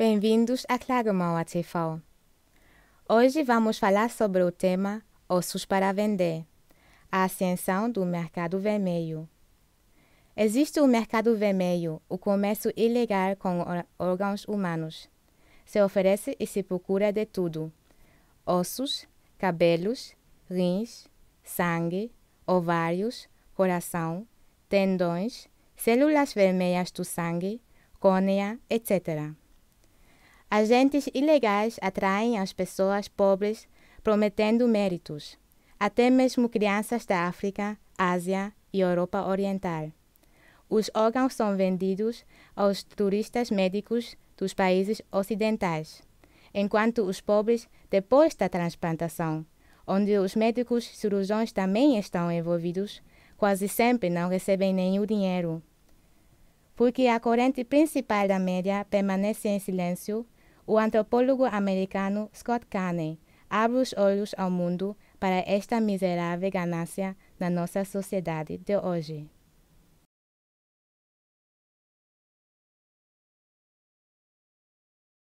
Bem-vindos a Clagamau TV. Hoje vamos falar sobre o tema Ossos para Vender, a ascensão do mercado vermelho. Existe o mercado vermelho, o comércio ilegal com órgãos humanos. Se oferece e se procura de tudo: ossos, cabelos, rins, sangue, ovários, coração, tendões, células vermelhas do sangue, córnea, etc. Agentes ilegais atraem as pessoas pobres prometendo méritos, até mesmo crianças da África, Ásia e Europa Oriental. Os órgãos são vendidos aos turistas médicos dos países ocidentais, enquanto os pobres, depois da transplantação, onde os médicos cirurgiões também estão envolvidos, quase sempre não recebem nenhum dinheiro. Porque a corrente principal da média permanece em silêncio, o antropólogo americano Scott Carney abre os olhos ao mundo para esta miserável ganância na nossa sociedade de hoje.